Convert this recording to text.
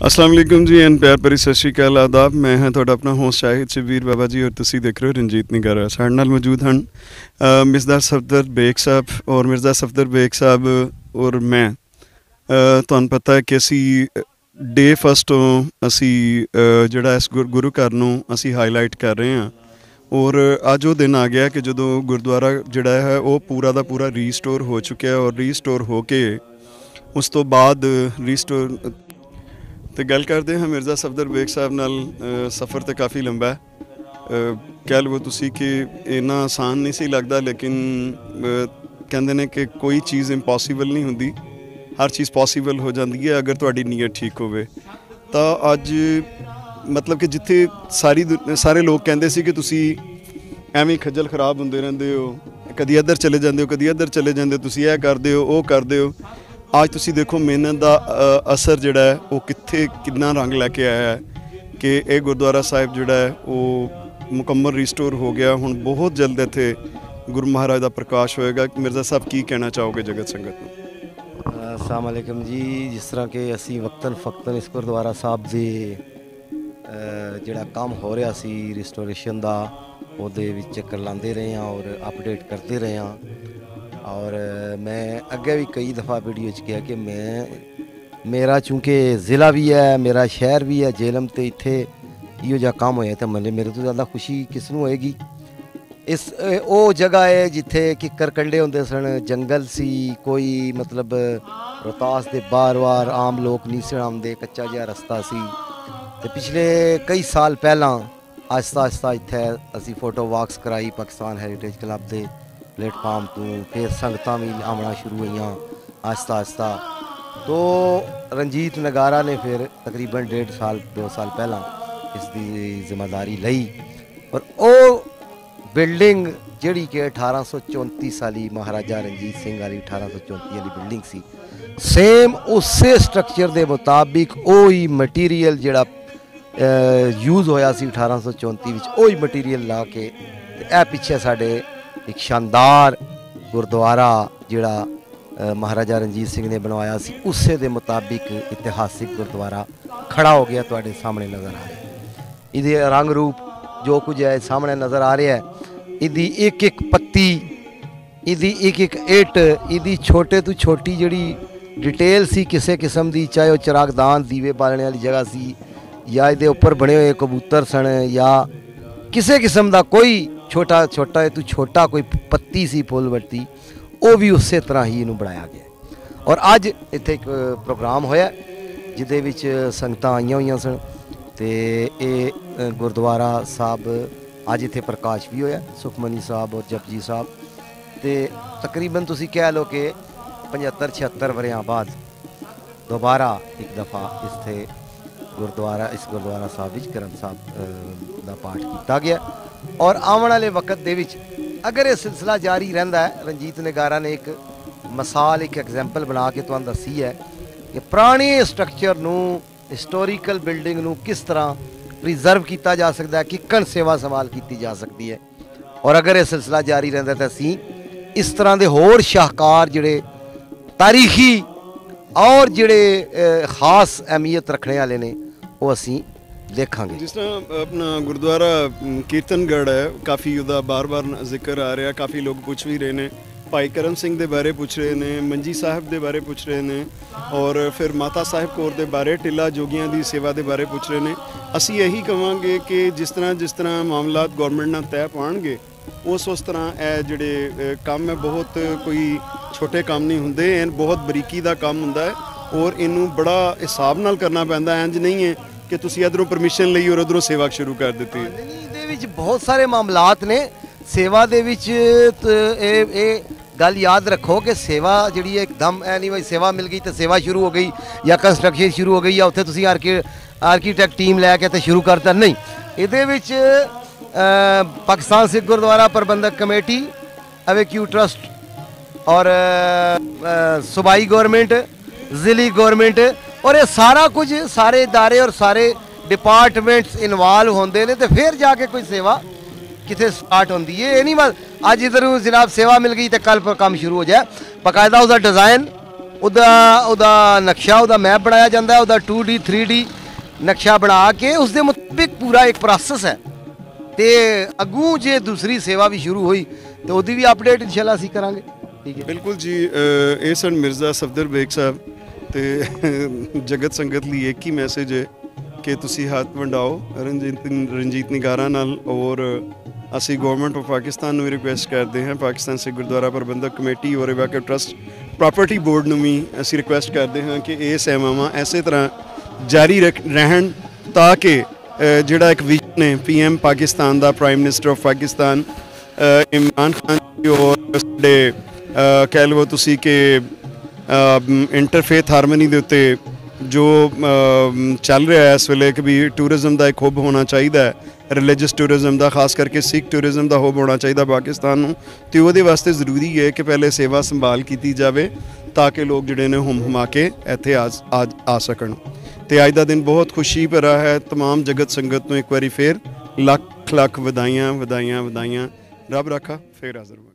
ਅਸਲਾਮ ਵਾਲੇਕੁਮ ਜੀ ਐਨ ਪਿਆਰ ਭਰੀ ਸਤਿ ਸ਼੍ਰੀ ਅਕਾਲ ਆਦਾਬ ਮੈਂ ਹਾਂ ਤੁਹਾਡਾ ਆਪਣਾ ਹੋਸਟ ਸ਼ਾਹਿਦ ਸ਼ਬੀਰ ਬਾਬਾ ਜੀ ਔਰ ਤੁਸੀਂ ਦੇਖ ਰਹੇ ਹੋ ਰਣਜੀਤ ਨਿਗਾਰਾ ਸਾਡੇ ਨਾਲ ਮੌਜੂਦ ਹਨ ਅ, ਸਫਦਰ ਬੇਗ ਸਾਹਿਬ ਔਰ ਮਿਰਜ਼ਾ ਸਫਦਰ ਬੇਗ ਸਾਹਿਬ ਔਰ ਮੈਂ ਤੁਹਾਨੂੰ ਪਤਾ ਹੈ ਕਿ ਅਸੀਂ ਡੇ ਫਸਟ ਤੋਂ ਅਸੀਂ ਜਿਹੜਾ ਇਸ ਗੁਰ- ਗੁਰੂ ਘਰ ਨੂੰ ਅਸੀਂ ਹਾਈਲਾਈਟ ਕਰ ਰਹੇ ਹਾਂ ਔਰ ਅੱਜ ਉਹ ਦਿਨ ਆ ਗਿਆ ਕਿ ਜਦੋਂ ਗੁਰਦੁਆਰਾ ਜਿਹੜਾ ਹੈ ਉਹ ਪੂਰਾ ਦਾ ਪੂਰਾ ਰੀਸਟੋਰ ਹੋ ਚੁੱਕਿਆ ਔਰ ਰੀਸਟੋਰ ਹੋ ਕੇ ਉਸ ਤੋਂ ਬਾਅਦ ਰੀਸਟੋਰ ਤੇ ਗੱਲ ਕਰਦੇ ਹਾਂ ਮਿਰਜ਼ਾ ਸਫਦਰ ਬੇਗ ਸਾਹਿਬ ਨਾਲ ਸਫ਼ਰ ਤੇ ਕਾਫੀ ਲੰਬਾ ਹੈ। ਕਹਿ ਲਵੋ ਤੁਸੀਂ ਕਿ ਇੰਨਾ ਆਸਾਨ ਨਹੀਂ ਸੀ ਲੱਗਦਾ, ਲੇਕਿਨ ਕਹਿੰਦੇ ਨੇ ਕਿ ਕੋਈ ਚੀਜ਼ ਇੰਪੋਸੀਬਲ ਨਹੀਂ ਹੁੰਦੀ। ਹਰ ਚੀਜ਼ ਪੋਸੀਬਲ ਹੋ ਜਾਂਦੀ ਹੈ ਅਗਰ ਤੁਹਾਡੀ ਨੀਅਤ ਠੀਕ ਹੋਵੇ। ਤਾਂ ਅੱਜ ਮਤਲਬ ਕਿ ਜਿੱਥੇ ਸਾਰੀ ਦੁ- ਸਾਰੇ ਲੋਕ ਕਹਿੰਦੇ ਸੀ ਕਿ ਤੁਸੀਂ ਐਵੇਂ ਖੱਜਲ ਖਰਾਬ ਹੁੰਦੇ ਰਹਿੰਦੇ ਹੋ, ਕਦੀ ਇੱਧਰ ਚਲੇ ਜਾਂਦੇ ਹੋ, ਕਦੀ ਇੱਧਰ ਚਲੇ ਜਾਂਦੇ ਹੋ, ਤੁਸੀਂ ਇਹ ਕਰਦੇ ਹੋ, ਉਹ ਕਰਦੇ ਹੋ। ਅੱਜ ਤੁਸੀਂ ਦੇਖੋ ਮਿਹਨਤ ਦਾ ਅਸਰ ਜਿਹੜਾ ਹੈ, ਉਹ ਕਿੱਥੇ, ਕਿੰਨਾ ਰੰਗ ਲੈ ਕੇ ਆਇਆ ਹੈ ਕਿ ਇਹ ਗੁਰਦੁਆਰਾ ਸਾਹਿਬ ਜਿਹੜਾ ਹੈ, ਉਹ ਮੁਕੰਮਲ ਰੀਸਟੋਰ ਹੋ ਗਿਆ। ਹੁਣ ਬਹੁਤ ਜਲਦ ਇੱਥੇ ਗੁਰੂ ਮਹਾਰਾਜ ਦਾ ਪ੍ਰਕਾਸ਼ ਹੋਏਗਾ। ਮਿਰਜ਼ਾ ਸਾਹਿਬ, ਕੀ ਕਹਿਣਾ ਚਾਹੋਗੇ ਜਗਤ ਸੰਗਤ ਨੂੰ? ਅਸਲਾਮ ਅਲੈਕਮ ਜੀ। ਜਿਸ ਤਰ੍ਹਾਂ ਕਿ ਅਸੀਂ ਵਕਤਨ ਫਕਤਨ ਇਸ ਗੁਰਦੁਆਰਾ ਸਾਹਿਬ ਦੇ ਜਿਹੜਾ ਕੰਮ ਹੋ ਰਿਹਾ ਸੀ ਰਿਸਟੋਰੇਸ਼ਨ ਦਾ, ਉਹਦੇ ਵਿੱਚ ਚੱਕਰ ਲਾਉਂਦੇ ਰਹੇ ਹਾਂ ਔਰ ਅਪਡੇਟ ਕਰਦੇ ਰਹੇ ਹਾਂ। ਔਰ ਮੈਂ ਅੱਗੇ ਵੀ ਕਈ ਦਫਾ ਵੀਡੀਓ 'ਚ ਕਿਹਾ ਕਿ ਮੈਂ ਮੇਰਾ ਚੂੰਕਿ ਜ਼ਿਲ੍ਹਾ ਵੀ ਹੈ ਮੇਰਾ ਸ਼ਹਿਰ ਵੀ ਹੈ ਜੇਲਮ ਤੇ ਇੱਥੇ ਇਹੋ ਜਿਹਾ ਕੰਮ ਹੋਇਆ ਤਾਂ ਮੈਨੂੰ ਮੇਰੇ ਤੋਂ ਜ਼ਿਆਦਾ ਖੁਸ਼ੀ ਕਿਸ ਨੂੰ ਹੋਏਗੀ ਇਸ ਇਹ ਉਹ ਜਗ੍ਹਾ ਹੈ ਜਿੱਥੇ ਕਿੱਕਰ ਕੰਡੇ ਹੁੰਦੇ ਸਨ ਜੰਗਲ ਸੀ ਕੋਈ ਮਤਲਬ ਰੋਹਤਾਸ ਦੇ ਬਾਰ-ਬਾਰ ਆਮ ਲੋਕ ਨਹੀਂ ਸਨ ਆਉਂਦੇ ਕੱਚਾ ਜਿਹਾ ਰਸਤਾ ਸੀ ਤੇ ਪਿਛਲੇ ਕਈ ਸਾਲ ਪਹਿਲਾਂ ਆਸਤਾ ਆਸਤਾ ਇੱਥੇ ਅਸੀਂ ਫੋਟੋ ਵਾਕਸ ਕਰਾਈ ਪਾਕਿਸਤਾਨ ਹੈਰੀਟੇਜ ਕਲੱਬ ਦੇ ਪਲੇਟਫਾਰਮ ਤੋਂ ਫਿਰ ਸੰਗਤਾਂ ਵੀ ਆਉਣਾ ਸ਼ੁਰੂ ਹੋਈਆਂ, ਆਸਤਾ ਆਸਤਾ। ਤੋ ਰਣਜੀਤ ਨਗਾਰਾ ਨੇ ਫਿਰ ਤਕਰੀਬਨ 1.5 ਸਾਲ 2 ਸਾਲ ਪਹਿਲਾਂ ਇਸ ਦੀ ਜ਼ਿੰਮੇਵਾਰੀ ਲਈ। ਔਰ ਉਹ ਬਿਲਡਿੰਗ ਜਿਹੜੀ ਕਿ 1834 ਸਾਲੀ ਮਹਾਰਾਜਾ ਰਣਜੀਤ ਸਿੰਘ ਵਾਲੀ 1834 ਵਾਲੀ ਬਿਲਡਿੰਗ ਸੀ ਸੇਮ ਉਸੇ ਸਟਰਕਚਰ ਦੇ ਮੁਤਾਬਿਕ ਉਹੀ ਮਟੀਰੀਅਲ ਜਿਹੜਾ ਯੂਜ਼ ਹੋਇਆ ਸੀ 1834 ਵਿੱਚ, ਉਹ ਹੀ ਮਟੀਰੀਅਲ ਲਾ ਕੇ, ਤੇ ਇਹ ਪਿੱਛੇ ਸਾਡੇ ਇੱਕ ਸ਼ਾਨਦਾਰ ਗੁਰਦੁਆਰਾ ਜਿਹੜਾ ਮਹਾਰਾਜਾ ਰਣਜੀਤ ਸਿੰਘ ਨੇ ਬਣਵਾਇਆ ਸੀ, ਉਸੇ ਦੇ ਮੁਤਾਬਿਕ ਇਤਿਹਾਸਿਕ ਗੁਰਦੁਆਰਾ ਖੜਾ ਹੋ ਗਿਆ ਤੁਹਾਡੇ ਸਾਹਮਣੇ ਨਜ਼ਰ ਆ ਰਿਹਾ। ਇਹਦੇ ਰੰਗ ਰੂਪ ਜੋ ਕੁਝ ਹੈ, ਸਾਹਮਣੇ ਨਜ਼ਰ ਆ ਰਿਹਾ ਹੈ। ਇਹਦੀ ਇੱਕ ਇੱਕ ਪੱਤੀ, ਇਹਦੀ ਇੱਕ ਇੱਕ ਇੱਟ, ਇਹਦੀ ਛੋਟੇ ਤੋਂ ਛੋਟੀ ਜਿਹੜੀ ਡਿਟੇਲ ਸੀ ਕਿਸੇ ਕਿਸਮ ਦੀ, ਚਾਹੇ ਉਹ ਚਿਰਾਗਦਾਨ, ਦੀਵੇ ਬਾਲਣੇ ਵਾਲੀ ਜਗ੍ਹਾ ਸੀ, ਜਾਂ ਇਹਦੇ ਉੱਪਰ ਬਣੇ ਹੋਏ ਕਬੂਤਰ ਸਨ, ਜਾਂ ਕਿਸੇ ਕਿਸਮ ਦਾ ਕੋਈ ਛੋਟਾ ਛੋਟਾ ਤੋਂ ਛੋਟਾ ਕੋਈ ਪੱਤੀ ਸੀ ਫੁੱਲ ਵੱਟੀ ਉਹ ਵੀ ਉਸੇ ਤਰ੍ਹਾਂ ਹੀ ਇਹਨੂੰ ਬਣਾਇਆ ਗਿਆ। ਔਰ ਅੱਜ ਇੱਥੇ ਇੱਕ ਪ੍ਰੋਗਰਾਮ ਹੋਇਆ, ਜਿਹਦੇ ਵਿੱਚ ਸੰਗਤਾਂ ਆਈਆਂ ਹੋਈਆਂ ਸਨ ਤੇ ਇਹ ਗੁਰਦੁਆਰਾ ਸਾਹਿਬ ਅੱਜ ਇੱਥੇ ਪ੍ਰਕਾਸ਼ ਵੀ ਹੋਇਆ, ਸੁਖਮਨੀ ਸਾਹਿਬ ਔਰ ਜਪਜੀ ਸਾਹਿਬ। ਤੇ ਤਕਰੀਬਨ ਤੁਸੀਂ ਕਹਿ ਲਓ ਕਿ 75 76 ਵਰਿਆਂ ਬਾਅਦ ਦੁਬਾਰਾ ਇੱਕ ਦਫਾ ਇੱਥੇ ਗੁਰਦੁਆਰਾ, ਇਸ ਗੁਰਦੁਆਰਾ ਸਾਹਿਬ ਵਿੱਚ ਗ੍ਰੰਥ ਸਾਹਿਬ ਦਾ ਪਾਠ ਕੀਤਾ ਗਿਆ। ਔਰ ਆਉਣ ਵਾਲੇ ਵਕਤ ਦੇ ਵਿੱਚ ਅਗਰ ਇਹ ਸਿਲਸਿਲਾ ਜਾਰੀ ਰਹਿੰਦਾ ਹੈ, ਰਣਜੀਤ ਨਗਾਰਾ ਨੇ ਇੱਕ ਮਿਸਾਲ, ਇੱਕ ਐਗਜ਼ਾਮਪਲ ਬਣਾ ਕੇ ਤੁਹਾਨੂੰ ਦੱਸੀ ਹੈ ਕਿ ਪੁਰਾਣੇ ਸਟਰਕਚਰ ਨੂੰ, ਹਿਸਟੋਰੀਕਲ ਬਿਲਡਿੰਗ ਨੂੰ ਕਿਸ ਤਰ੍ਹਾਂ ਪ੍ਰੀਜ਼ਰਵ ਕੀਤਾ ਜਾ ਸਕਦਾ ਹੈ, ਕਿੱਕਣ ਸੇਵਾ ਸੰਭਾਲ ਕੀਤੀ ਜਾ ਸਕਦੀ ਹੈ। ਔਰ ਅਗਰ ਇਹ ਸਿਲਸਿਲਾ ਜਾਰੀ ਰਹਿੰਦਾ ਤਾਂ ਅਸੀਂ ਇਸ ਤਰ੍ਹਾਂ ਦੇ ਹੋਰ ਸ਼ਾਹਕਾਰ ਜਿਹੜੇ ਤਾਰੀਖੀ ਔਰ ਜਿਹੜੇ ਖਾਸ ਅਹਿਮੀਅਤ ਰੱਖਣੇ ਵਾਲੇ ਨੇ ਉਹ ਅਸੀਂ ਦੇਖਾਂਗੇ। ਜਿਸ ਤਰ੍ਹਾਂ ਆਪਣਾ ਗੁਰਦੁਆਰਾ ਅਮ, ਕੀਰਤਨਗੜ੍ਹ ਹੈ ਕਾਫੀ ਉਹਦਾ ਬਾਰ-ਬਾਰ ਜ਼ਿਕਰ ਆ ਰਿਹਾ ਕਾਫੀ ਲੋਕ ਪੁੱਛ ਵੀ ਰਹੇ ਨੇ। ਭਾਈ ਕਰਮ ਸਿੰਘ ਦੇ ਬਾਰੇ ਪੁੱਛ ਰਹੇ ਨੇ ਮੰਜੀ ਸਾਹਿਬ ਦੇ ਬਾਰੇ ਪੁੱਛ ਰਹੇ ਨੇ ਔਰ ਫਿਰ ਮਾਤਾ ਸਾਹਿਬ ਕੌਰ ਦੇ ਬਾਰੇ ਟਿੱਲਾ ਜੋਗੀਆਂ ਦੀ ਸੇਵਾ ਦੇ ਬਾਰੇ ਪੁੱਛ ਰਹੇ ਨੇ। ਅਸੀਂ ਇਹੀ ਕਵਾਂਗੇ ਕਿ ਜਿਸ ਤਰ੍ਹਾਂ ਜਿਸ ਤਰ੍ਹਾਂ ਮਾਮਲਾਤ ਗਵਰਨਮੈਂਟ ਨਾਲ ਤੈਅ ਪਾਣਗੇ ਉਸ ਉਸ ਤਰ੍ਹਾਂ ਇਹ ਜਿਹੜੇ ਕੰਮ ਹੈ ਬਹੁਤ ਕੋਈ ਛੋਟੇ ਕੰਮ ਨਹੀਂ ਹੁੰਦੇ ਇਹ ਬਹੁਤ ਬਰੀਕੀ ਦਾ ਕੰਮ ਹੁੰਦਾ ਹੈ ਔਰ ਇਹਨੂੰ ਬੜਾ ਹਿਸਾਬ ਨਾਲ ਕਰਨਾ ਪੈਂਦਾ ਹੈ ਨਹੀਂ ਹੈ ਕਿ ਤੁਸੀਂ ਇਧਰੋਂ ਪਰਮਿਸ਼ਨ ਲਈ ਔਰ ਉਧਰੋਂ ਸੇਵਾ ਸ਼ੁਰੂ ਕਰ ਦਿੱਤੀ ਨਹੀਂ, ਇਹਦੇ ਵਿੱਚ ਬਹੁਤ ਸਾਰੇ ਮਾਮਲਾਤ ਨੇ। ਸੇਵਾ ਦੇ ਵਿੱਚ ਇਹ ਇਹ ਗੱਲ ਯਾਦ ਰੱਖੋ ਕਿ ਸੇਵਾ ਜਿਹੜੀ ਹੈ ਇੱਕਦਮ ਐ ਨਹੀਂ ਬਈ ਸੇਵਾ ਮਿਲ ਗਈ ਤੇ ਸੇਵਾ ਸ਼ੁਰੂ ਹੋ ਗਈ ਜਾਂ ਕੰਸਟਰਕਸ਼ਨ ਸ਼ੁਰੂ ਹੋ ਗਈ ਜਾਂ ਉੱਥੇ ਤੁਸੀਂ ਆਰਕੀ ਆਰਕੀਟੈਕਟ ਟੀਮ ਲੈ ਕੇ ਤੇ ਸ਼ੁਰੂ ਕਰਤਾ। ਨਹੀਂ ਇਹਦੇ ਵਿੱਚ ਅ, Pakistan Sikh Gurdwara Prabandhak committee evacuee trust ਔਰ ਅ, ਅ, ਸੂਬਾਈ ਗਵਰਨਮੈਂਟ ਜ਼ਿਲੀ ਗਵਰਨਮੈਂਟ ਔਰ ਇਹ ਸਾਰਾ ਕੁਝ ਸਾਰੇ ادارے ਔਰ ਸਾਰੇ ਡਿਪਾਰਟਮੈਂਟਸ ਇਨਵੋਲਵ ਹੁੰਦੇ ਨੇ ਤੇ ਫਿਰ ਜਾ ਕੇ ਕੋਈ ਸੇਵਾ ਕਿਤੇ ਸਟਾਰਟ ਹੁੰਦੀ ਹੈ ਇਹ ਨਹੀਂ ਬਸ ਅੱਜ ਇਧਰ ਨੂੰ ਜਨਾਬ ਸੇਵਾ ਮਿਲ ਗਈ ਤੇ ਕੱਲ ਪਰ ਕੰਮ ਸ਼ੁਰੂ ਹੋ ਜਾਏ ਬਕਾਇਦਾ ਉਹਦਾ ਡਿਜ਼ਾਈਨ ਉਹਦਾ ਉਹਦਾ ਨਕਸ਼ਾ ਉਹਦਾ ਮੈਪ ਬਣਾਇਆ ਜਾਂਦਾ ਹੈ ਉਹਦਾ 2D 3D ਨਕਸ਼ਾ ਬਣਾ ਕੇ ਉਸ ਦੇ ਮੁਤਾਬਿਕ ਪੂਰਾ ਇੱਕ ਪ੍ਰੋਸੈਸ ਹੈ ਤੇ ਅੱਗੂ ਜੇ ਦੂਸਰੀ ਸੇਵਾ ਵੀ ਸ਼ੁਰੂ ਹੋਈ ਤੇ ਉਹਦੀ ਵੀ ਅਪਡੇਟ ਇਨਸ਼ਾਅੱਲਾ ਅਸੀਂ ਕਰਾਂਗੇ। ਠੀਕ ਹੈ। ਬਿਲਕੁਲ ਜੀ ਅ, ਇਹ ਸਨ ਮਿਰਜ਼ਾ ਸਫਦਰ ਬੇਗ ਸਾਹਿਬ ਤੇ ਜਗਤ ਸੰਗਤ ਲਈ ਇੱਕ ਹੀ ਮੈਸੇਜ ਹੈ ਕਿ ਤੁਸੀਂ ਹੱਥ ਵੰਡਾਓ। ਰਣਜੀਤ ਰਣਜੀਤ ਨਿਗਾਰਾ ਨਾਲ ਔਰ ਅਸੀਂ ਗਵਰਨਮੈਂਟ ਆਫ ਪਾਕਿਸਤਾਨ ਨੂੰ ਰਿਕੁਐਸਟ ਕਰਦੇ ਹਾਂ। ਪਾਕਿਸਤਾਨ ਸਿੱਖ ਗੁਰਦੁਆਰਾ ਪ੍ਰਬੰਧਕ ਕਮੇਟੀ ਔਰ ਵਾਕਫ ਟਰਸਟ ਪ੍ਰਾਪਰਟੀ ਬੋਰਡ ਨੂੰ ਵੀ ਅਸੀਂ ਰਿਕੁਐਸਟ ਕਰਦੇ ਹਾਂ ਕਿ ਇਹ ਸੇਵਾਵਾਂ ਐਸੇ ਤਰ੍ਹਾਂ ਜਾਰੀ ਰਹਿਣ ਤਾਂ ਕਿ ਜਿਹੜਾ ਇੱਕ ਵਿਜ਼ਨ ਹੈ PM Pakistan the prime minister of Pakistan Imran Khan ji ਔਰ ਸਾਡੇ ਕਹਿ ਲਵੋ ਤੁਸੀਂ ਕਿ ਇੰਟਰਫੇਥ ਹਾਰਮਨੀ ਦੇ ਉੱਤੇ ਜੋ ਚੱਲ ਰਿਹਾ ਹੈ ਇਸ ਵੇਲੇ ਕਿ ਵੀ ਟੂਰਿਜ਼ਮ ਦਾ ਇੱਕ ਹੱਬ ਹੋਣਾ ਚਾਹੀਦਾ ਹੈ ਰਿਲੀਜੀਅਸ ਟੂਰਿਜ਼ਮ ਦਾ, ਖਾਸ ਕਰਕੇ ਸਿੱਖ ਟੂਰਿਜ਼ਮ ਦਾ ਹੱਬ ਹੋਣਾ ਚਾਹੀਦਾ ਪਾਕਿਸਤਾਨ ਨੂੰ, ਤੇ ਉਹਦੇ ਵਾਸਤੇ ਜ਼ਰੂਰੀ ਹੈ ਕਿ ਪਹਿਲੇ ਸੇਵਾ ਸੰਭਾਲ ਕੀਤੀ ਜਾਵੇ, ਤਾਂ ਕਿ ਲੋਕ ਜਿਹੜੇ ਨੇ ਹੁਮ ਹੁਮਾ ਕੇ ਇੱਥੇ ਆ, ਆ- ਆ ਸਕਣ। ਤੇ ਅੱਜ ਦਾ ਦਿਨ ਬਹੁਤ ਖੁਸ਼ੀ ਭਰਾ ਹੈ तमाम ਜਗਤ ਸੰਗਤ ਨੂੰ ਇੱਕ ਵਾਰੀ ਫੇਰ ਲੱਖ ਲੱਖ ਵਧਾਈਆਂ ਵਧਾਈਆਂ ਵਧਾਈਆਂ ਰੱਬ ਰਾਖਾ ਫੇਰ ਹਾਜ਼ਰ ਹੋਵਾਂਗੇ